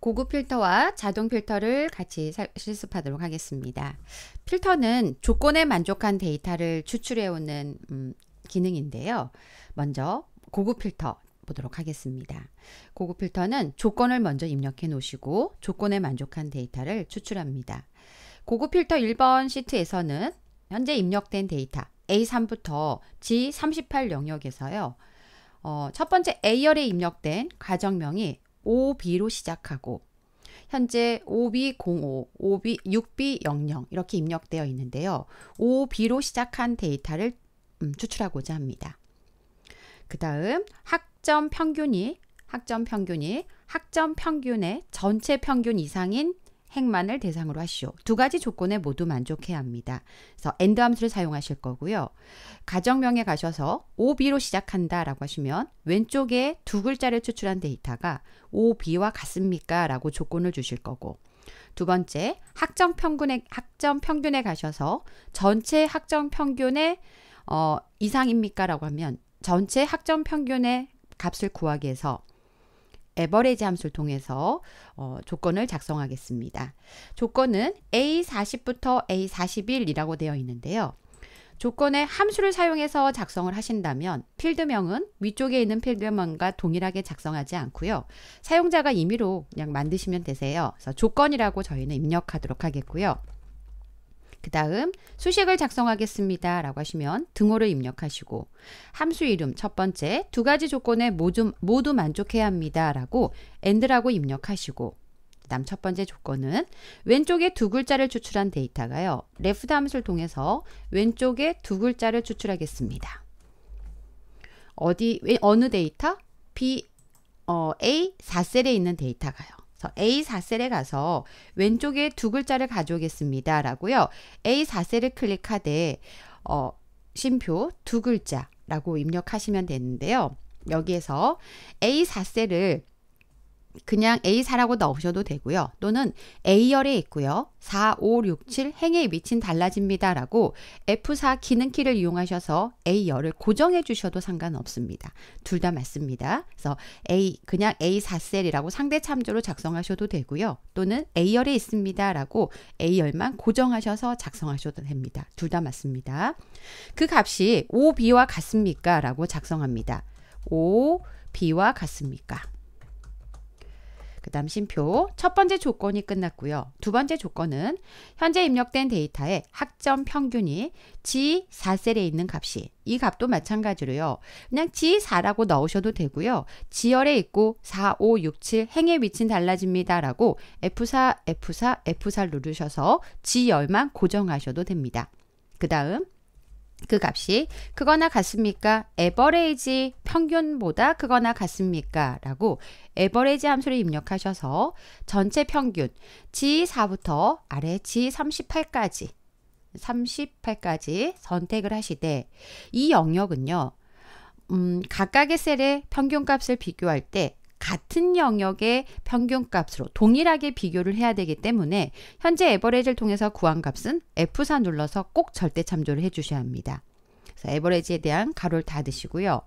고급 필터와 자동 필터를 같이 살, 실습하도록 하겠습니다. 필터는 조건에 만족한 데이터를 추출해오는 음, 기능인데요. 먼저 고급 필터 보도록 하겠습니다. 고급 필터는 조건을 먼저 입력해 놓으시고 조건에 만족한 데이터를 추출합니다. 고급 필터 1번 시트에서는 현재 입력된 데이터 A3부터 G38 영역에서요. 어, 첫 번째 A열에 입력된 가정명이 OB로 시작하고 현재 OB05, OB, 6B00 이렇게 입력되어 있는데요. OB로 시작한 데이터를 음, 추출하고자 합니다. 그 다음 학점 평균이 학점 평균이 학점 평균의 전체 평균 이상인 행만을 대상으로 하시오. 두 가지 조건에 모두 만족해야 합니다. 그래서 end 함수를 사용하실 거고요. 가정명에 가셔서 OB로 시작한다 라고 하시면 왼쪽에 두 글자를 추출한 데이터가 OB와 같습니까? 라고 조건을 주실 거고 두 번째 학점 평균에 학점 평균에 가셔서 전체 학점 평균의 어, 이상입니까? 라고 하면 전체 학점 평균의 값을 구하기 위해서 에버레지 함수를 통해서 어, 조건을 작성하겠습니다. 조건은 A40부터 A41이라고 되어 있는데요. 조건에 함수를 사용해서 작성을 하신다면 필드명은 위쪽에 있는 필드명과 동일하게 작성하지 않고요. 사용자가 임의로 그냥 만드시면 되세요. 그래서 조건이라고 저희는 입력하도록 하겠고요. 그 다음 수식을 작성하겠습니다. 라고 하시면 등호를 입력하시고 함수 이름 첫 번째 두 가지 조건에 모두, 모두 만족해야 합니다. 라고 end라고 입력하시고 그 다음 첫 번째 조건은 왼쪽에 두 글자를 추출한 데이터가요. left 함수를 통해서 왼쪽에 두 글자를 추출하겠습니다. 어디 어느 데이터? B 어, A 4셀에 있는 데이터가요 A4셀에 가서 왼쪽에 두 글자를 가져오겠습니다. 라고요. A4셀을 클릭하되 어, 심표 두 글자라고 입력하시면 되는데요. 여기에서 A4셀을 그냥 A4라고 넣으셔도 되고요. 또는 A열에 있고요. 4, 5, 6, 7 행에 위친 달라집니다. 라고 F4 기능키를 이용하셔서 A열을 고정해 주셔도 상관없습니다. 둘 다 맞습니다. 그래서 A 그냥 A4셀이라고 상대 참조로 작성하셔도 되고요. 또는 A열에 있습니다. 라고 A열만 고정하셔서 작성하셔도 됩니다. 둘 다 맞습니다. 그 값이 OB와 같습니까? 라고 작성합니다. OB와 같습니까? 그 다음 심표 첫 번째 조건이 끝났고요. 두 번째 조건은 현재 입력된 데이터의 학점 평균이 G4셀에 있는 값이 이 값도 마찬가지로요. 그냥 G4라고 넣으셔도 되고요. 지열에 있고 4, 5, 6, 7 행의 위치는 달라집니다. 라고 F4, F4, F4 누르셔서 G열만 고정하셔도 됩니다. 그 다음 그 값이 크거나 같습니까? 에버레이지 평균보다 크거나 같습니까? 라고 에버레이지 함수를 입력하셔서 전체 평균 G4부터 아래 G38까지 38까지 선택을 하시되 이 영역은요. 음, 각각의 셀의 평균값을 비교할 때 같은 영역의 평균값으로 동일하게 비교를 해야 되기 때문에 현재 AVERAGE를 통해서 구한 값은 F4 눌러서 꼭 절대 참조를 해주셔야 합니다. AVERAGE에 대한 괄호를 닫으시고요.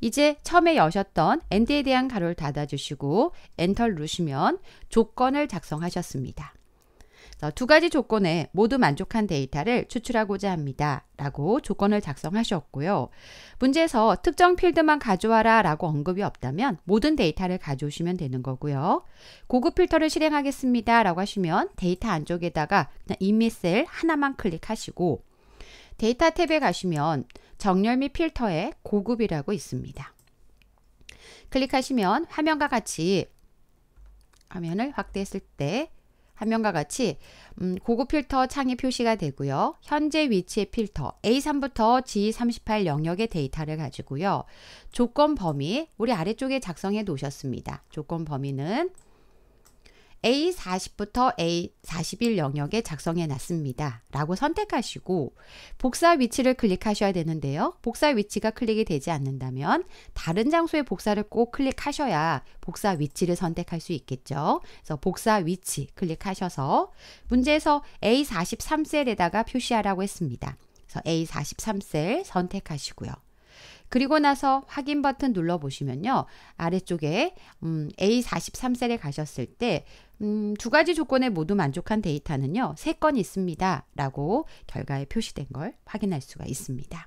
이제 처음에 여셨던 AND에 대한 괄호를 닫아주시고 엔터를 누르시면 조건을 작성하셨습니다. 두 가지 조건에 모두 만족한 데이터를 추출하고자 합니다. 라고 조건을 작성하셨고요. 문제에서 특정 필드만 가져와라 라고 언급이 없다면 모든 데이터를 가져오시면 되는 거고요. 고급 필터를 실행하겠습니다. 라고 하시면 데이터 안쪽에다가 임의 셀 하나만 클릭하시고 데이터 탭에 가시면 정렬 및 필터에 고급이라고 있습니다. 클릭하시면 화면과 같이 화면을 확대했을 때 화면과 같이 음, 고급 필터 창이 표시가 되고요. 현재 위치에 필터 A3부터 G38 영역의 데이터를 가지고요. 조건 범위 우리 아래쪽에 작성해 놓으셨습니다. 조건 범위는 A40부터 A41 영역에 작성해 놨습니다. 라고 선택하시고 복사 위치를 클릭하셔야 되는데요. 복사 위치가 클릭이 되지 않는다면 다른 장소에 복사를 꼭 클릭하셔야 복사 위치를 선택할 수 있겠죠. 그래서 복사 위치 클릭하셔서 문제에서 A43셀에다가 표시하라고 했습니다. 그래서 A43셀 선택하시고요. 그리고 나서 확인 버튼 눌러보시면요. 아래쪽에 음, A43셀에 가셨을 때 음, 두 가지 조건에 모두 만족한 데이터는요. 세 건 있습니다. 라고 결과에 표시된 걸 확인할 수가 있습니다.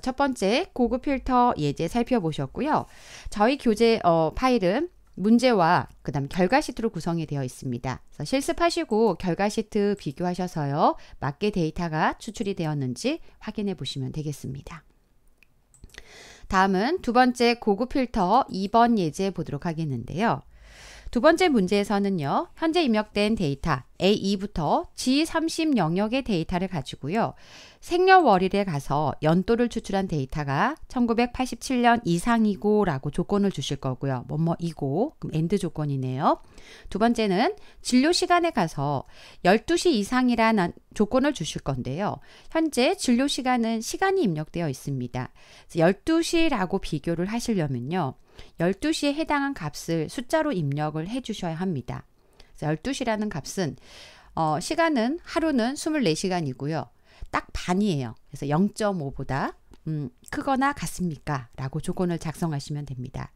첫 번째 고급 필터 예제 살펴보셨고요. 저희 교재 어, 파일은 문제와 그다음 결과 시트로 구성이 되어 있습니다. 그래서 실습하시고 결과 시트 비교하셔서요. 맞게 데이터가 추출이 되었는지 확인해 보시면 되겠습니다. 다음은 두 번째 고급 필터 2번 예제 보도록 하겠는데요. 두 번째 문제에서는요. 현재 입력된 데이터 A2부터 G30 영역의 데이터를 가지고요. 생년월일에 가서 연도를 추출한 데이터가 1987년 이상이고 라고 조건을 주실 거고요. 뭐뭐이고 그럼 AND 조건이네요. 두 번째는 진료 시간에 가서 12시 이상이라는 조건을 주실 건데요. 현재 진료 시간은 시간이 입력되어 있습니다. 12시라고 비교를 하시려면요. 12시에 해당한 값을 숫자로 입력을 해 주셔야 합니다. 12시라는 값은 어, 시간은 하루는 24시간이고요. 딱 반이에요. 그래서 0.5보다 음, 크거나 같습니까? 라고 조건을 작성하시면 됩니다.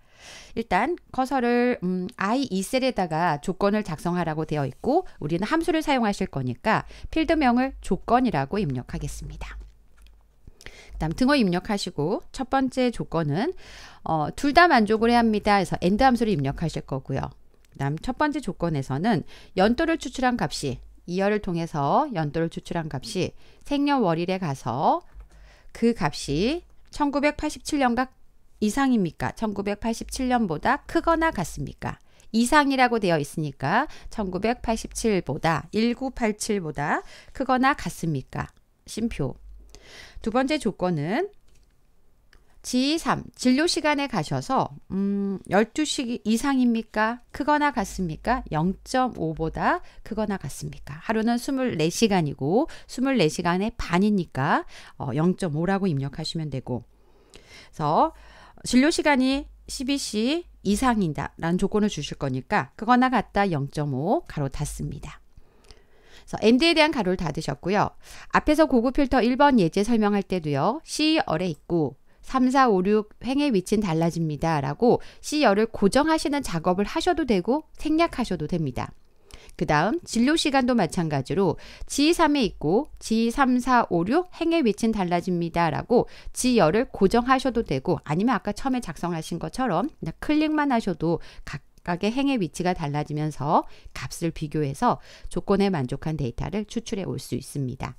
일단 커서를 음, i2셀에다가 조건을 작성하라고 되어 있고 우리는 함수를 사용하실 거니까 필드명을 조건이라고 입력하겠습니다. 그다음 등호 입력하시고 첫 번째 조건은 어, 둘 다 만족을 해야 합니다. 그래서 AND 함수를 입력하실 거고요. 그다음 첫 번째 조건에서는 연도를 추출한 값이 YEAR를 통해서 연도를 추출한 값이 생년월일에 가서 그 값이 1987년과 이상입니까? 1987년보다 크거나 같습니까? 이상이라고 되어 있으니까 1987보다 1987보다 크거나 같습니까? 심표. 두 번째 조건은 G3 진료 시간에 가셔서 음 12시 이상입니까? 크거나 같습니까? 0.5보다 크거나 같습니까? 하루는 24시간이고 24시간의 반이니까 어 0.5라고 입력하시면 되고 그래서 진료 시간이 12시 이상이다라는 조건을 주실 거니까 그거나 같다 0.5 가로 닫습니다. 그래서 엔드에 대한 가로를 닫으셨고요. 앞에서 고급 필터 1번 예제 설명할 때도요. C열에 있고 3, 4, 5, 6 횡의 위치는 달라집니다. 라고 C열을 고정하시는 작업을 하셔도 되고 생략하셔도 됩니다. 그 다음 진료 시간도 마찬가지로 G3에 있고 G3, 4, 5, 6 행의 위치는 달라집니다. 라고 G열을 고정하셔도 되고 아니면 아까 처음에 작성하신 것처럼 클릭만 하셔도 각 각의 행의 위치가 달라지면서 값을 비교해서 조건에 만족한 데이터를 추출해 올 수 있습니다.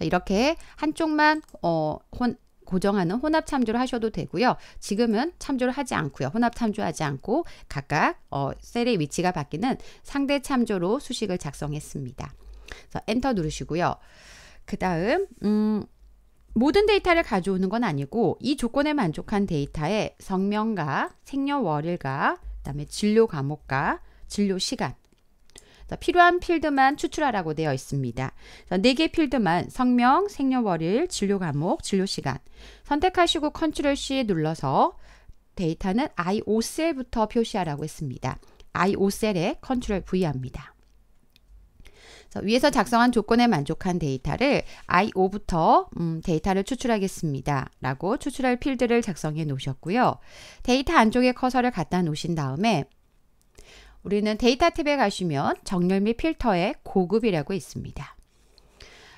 이렇게 한쪽만 어, 혼, 고정하는 혼합 참조를 하셔도 되고요. 지금은 참조를 하지 않고요. 혼합 참조하지 않고 각각 어, 셀의 위치가 바뀌는 상대 참조로 수식을 작성했습니다. 그래서 엔터 누르시고요. 그 다음 음, 모든 데이터를 가져오는 건 아니고 이 조건에 만족한 데이터의 성명과 생년월일과 그다음에 진료 과목과 진료 시간 필요한 필드만 추출하라고 되어 있습니다. 4개 필드만 성명, 생년월일, 진료 과목, 진료 시간 선택하시고 컨트롤 C 눌러서 데이터는 I5셀부터 표시하라고 했습니다. I5셀에 컨트롤 V 합니다. 위에서 작성한 조건에 만족한 데이터를 I5부터 음, 데이터를 추출하겠습니다. 라고 추출할 필드를 작성해 놓으셨고요. 데이터 안쪽에 커서를 갖다 놓으신 다음에 우리는 데이터 탭에 가시면 정렬 및 필터에 고급이라고 있습니다.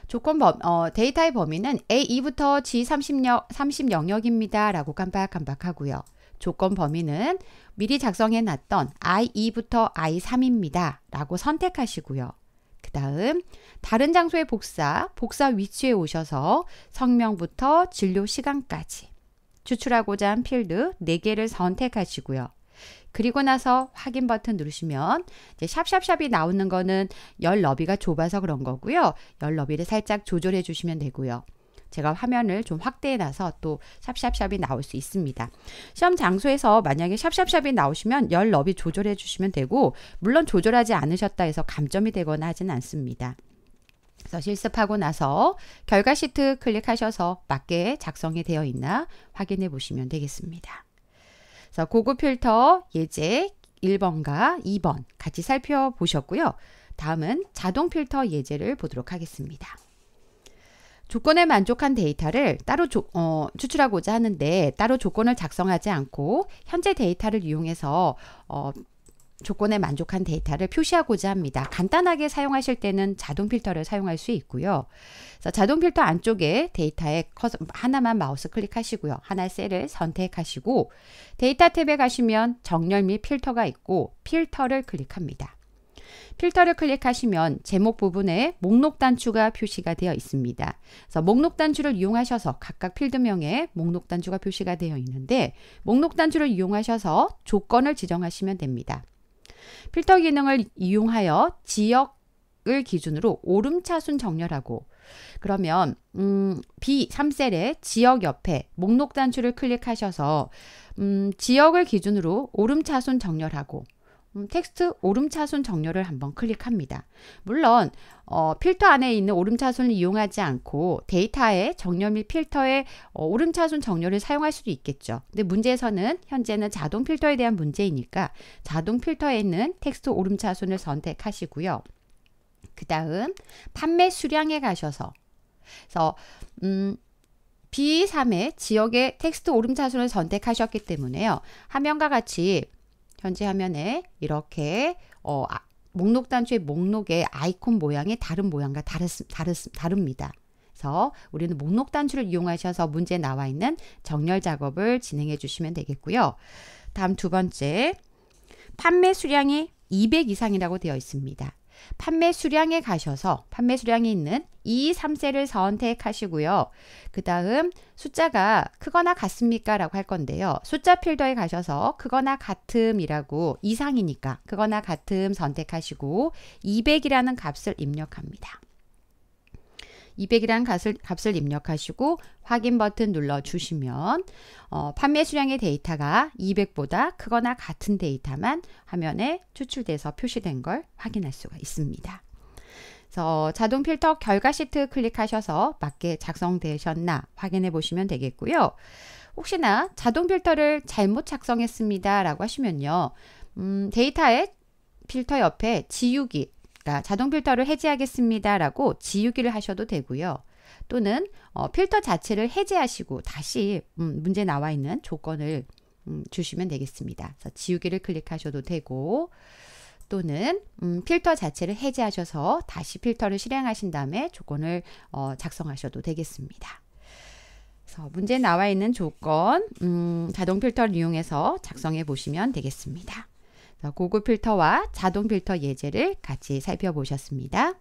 조건 범, 어, 데이터의 범위는 A2부터 G30 30 영역입니다. 라고 깜빡깜빡 하고요. 조건 범위는 미리 작성해 놨던 I2부터 I3입니다. 라고 선택하시고요. 그 다음 다른 장소에 복사, 복사 위치에 오셔서 성명부터 진료 시간까지 추출하고자 한 필드 4개를 선택하시고요. 그리고 나서 확인 버튼 누르시면 이제 샵샵샵이 나오는 거는 열 너비가 좁아서 그런 거고요. 열 너비를 살짝 조절해 주시면 되고요. 제가 화면을 좀 확대해 놔서 또 샵샵샵이 나올 수 있습니다. 시험 장소에서 만약에 샵샵샵이 나오시면 열 너비 조절해 주시면 되고 물론 조절하지 않으셨다 해서 감점이 되거나 하진 않습니다. 그래서 실습하고 나서 결과 시트 클릭하셔서 맞게 작성이 되어 있나 확인해 보시면 되겠습니다. 자, 고급 필터 예제 1번과 2번 같이 살펴보셨고요. 다음은 자동 필터 예제를 보도록 하겠습니다. 조건에 만족한 데이터를 따로 조, 어, 추출하고자 하는데 따로 조건을 작성하지 않고 현재 데이터를 이용해서 어, 조건에 만족한 데이터를 표시하고자 합니다. 간단하게 사용하실 때는 자동 필터를 사용할 수 있고요. 그래서 자동 필터 안쪽에 데이터에 커서 하나만 마우스 클릭하시고요. 하나의 셀을 선택하시고 데이터 탭에 가시면 정렬 및 필터가 있고 필터를 클릭합니다. 필터를 클릭하시면 제목 부분에 목록 단추가 표시가 되어 있습니다. 그래서 목록 단추를 이용하셔서 각각 필드명에 목록 단추가 표시가 되어 있는데 목록 단추를 이용하셔서 조건을 지정하시면 됩니다. 필터 기능을 이용하여 지역을 기준으로 오름차순 정렬하고 그러면 음, B3셀의 지역 옆에 목록 단추를 클릭하셔서 음, 지역을 기준으로 오름차순 정렬하고 음, 텍스트 오름차순 정렬을 한번 클릭합니다. 물론 어, 필터 안에 있는 오름차순을 이용하지 않고 데이터의 정렬 및 필터의 어, 오름차순 정렬을 사용할 수도 있겠죠. 근데 문제에서는 현재는 자동 필터에 대한 문제이니까 자동 필터에 있는 텍스트 오름차순을 선택하시고요. 그 다음 판매 수량에 가셔서 그래서 음, B3의 지역의 텍스트 오름차순을 선택하셨기 때문에요. 화면과 같이 현재 화면에 이렇게 어, 아, 목록 단추의 목록의 아이콘 모양이 다른 모양과 다르, 다르, 다릅니다. 그래서 우리는 목록 단추를 이용하셔서 문제 나와 있는 정렬 작업을 진행해 주시면 되겠고요. 다음 두 번째, 판매 수량이 200 이상이라고 되어 있습니다. 판매 수량에 가셔서 판매 수량이 있는 이 3셀을 선택하시고요. 그 다음 숫자가 크거나 같습니까? 라고 할 건데요. 숫자 필더에 가셔서 크거나 같음이라고 이상이니까 크거나 같음 선택하시고 200이라는 값을 입력합니다. 200이라는 값을, 값을 입력하시고 확인 버튼 눌러주시면 어, 판매 수량의 데이터가 200보다 크거나 같은 데이터만 화면에 추출돼서 표시된 걸 확인할 수가 있습니다. 그래서 자동 필터 결과 시트 클릭하셔서 맞게 작성되셨나 확인해 보시면 되겠고요. 혹시나 자동 필터를 잘못 작성했습니다 라고 하시면요. 음, 데이터의 필터 옆에 지우기 그러니까 자동 필터를 해제하겠습니다라고 지우기를 하셔도 되고요. 또는 어, 필터 자체를 해제하시고 다시 음, 문제 나와 있는 조건을 음, 주시면 되겠습니다. 그래서 지우기를 클릭하셔도 되고 또는 음, 필터 자체를 해제하셔서 다시 필터를 실행하신 다음에 조건을 어, 작성하셔도 되겠습니다. 그래서 문제 나와 있는 조건 음, 자동 필터를 이용해서 작성해 보시면 되겠습니다. 고급 필터와 자동 필터 예제를 같이 살펴보셨습니다.